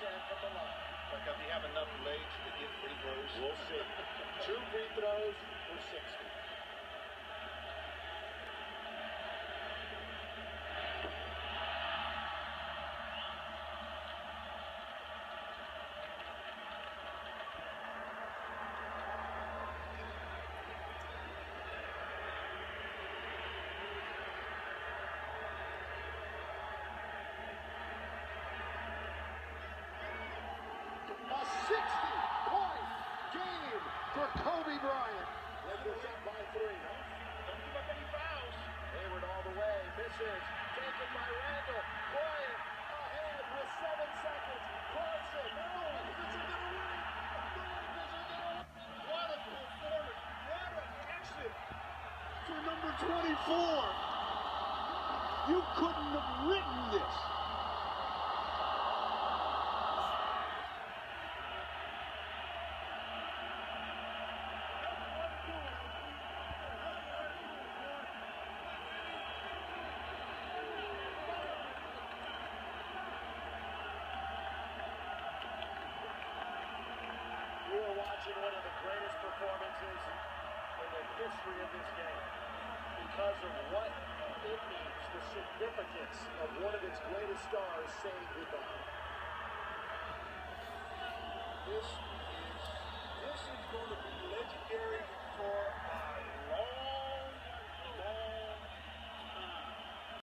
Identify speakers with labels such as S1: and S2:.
S1: chance from the line.
S2: But does he have enough legs to get free throws?
S1: We'll see. Two free throws for 60. A 60-point game for Kobe Bryant. Lakers up by three.
S2: Don't give up any fouls.
S1: Hayward all the way, misses, taken by Randle. Bryant ahead with seven seconds. Clarkson, no, Lakers are gonna win. The Lakers are gonna win.
S2: What a performance. What an exit.
S1: For number 24. You couldn't have written this. You are watching one of the greatest performances in the history of this game because of what it means, the significance of one of its greatest stars saying goodbye.
S2: This is this is going to be